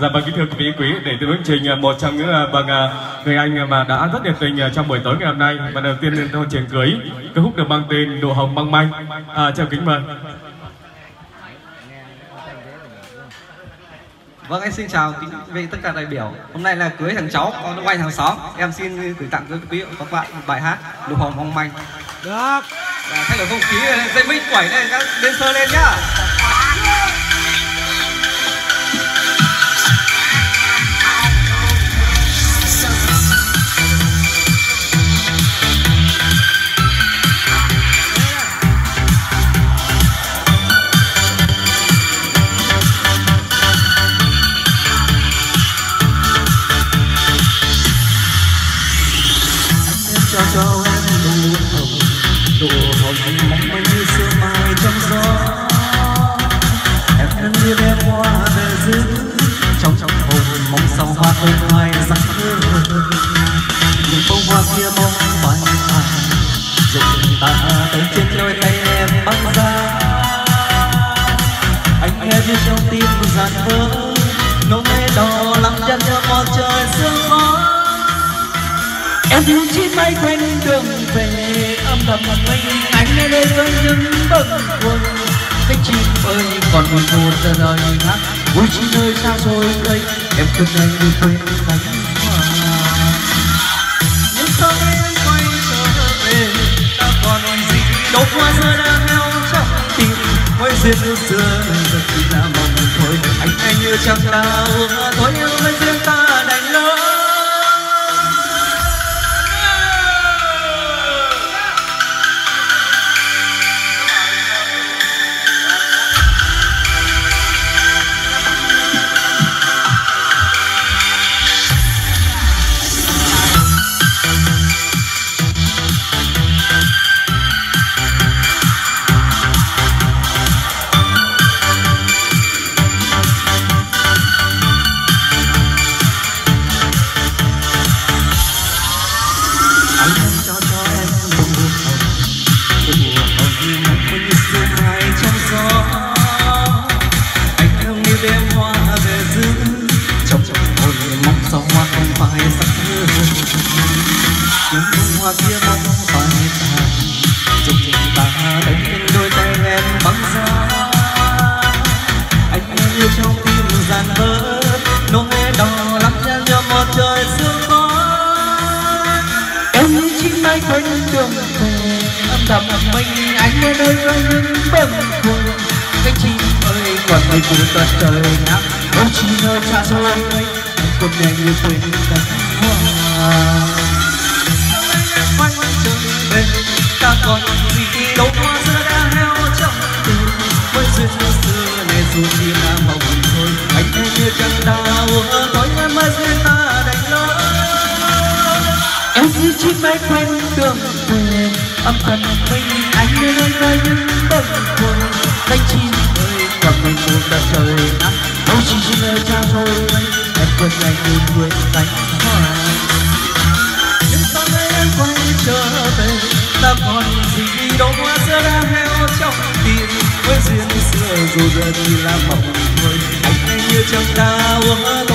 dạ vâng kính thưa quý vị quý để từ chương trình một trong những vâng người anh mà đã rất nhiệt tình trong buổi tối ngày hôm nay và đầu tiên lên hôn trường cưới ca khúc được mang tên nụ hồng mong manh à, chào kính mời Vâng, em xin chào quý vị tất cả đại biểu. Hôm nay là cưới thằng cháu, con quay hàng xóm. Em xin gửi tặng cho quý vị các bạn bài hát Lục Hồng Mong Manh. Được. Và thay đổi không khí, dây mít quẩy lên, các lên sơ lên nhá. Cho em nụ hồng nụ hồng mong manh như sương mai trong gió em em như đem hoa về giữ trong trong hồn mong sao hoa không mai sắc thơ những bông hoa kia mong bay bay dùng ta tới trên đôi tay em băng ra anh nghe biết trong tim dàn vỡ em như chim bay quanh đường về, âm thầm mình anh ở đây với những bâng buồn cái chim ơi, còn một một giờ đời khác vui chi nơi xa xôi đây, em quên anh như quên cánh những nhưng sau đây anh quay trở về, ta còn gì? Đâu qua giờ đang heo trong tim mỗi duyên yêu xưa, giờ chỉ là mong thôi. Anh anh như chẳng đau thôi yêu với riêng ta. Hoa về giữ trong hồn mong sao hoa không phải sắc những bông hoa kia mong phải tàn. Dùng tình ta đánh trên đôi tay em băng giá anh em trong tim dàn vỡ nỗi đau lắm nhanh như một trời sương khói. Em như chim bay quanh đường về âm thầm mình anh ở nơi với những bâng khuâng. Cái chim còn mây phủ tuần trời nắng ôi chỉ nơi xa xôi anh còn nhanh như quên cánh hoa quanh đường về ta còn gì đâu hoa xưa đã heo trong tim. Với duyên xưa này dù chỉ là mộng thôi. Anh em như chẳng đau nói em mới duyên ta đành lỡ. Em như chiếc máy quen đường về, âm thầm mình anh nơi nơi nơi những bâng khuâng cánh chim ơi còn mình một tận trời nắng đâu chỉ xin nơi cha thôi em quên anh như người cánh hoa nhưng sau đây em quay trở về ta còn gì đâu hoa xưa đã heo trong tim với duyên xưa dù giờ chỉ là mộng thôi anh anh như chẳng đau tối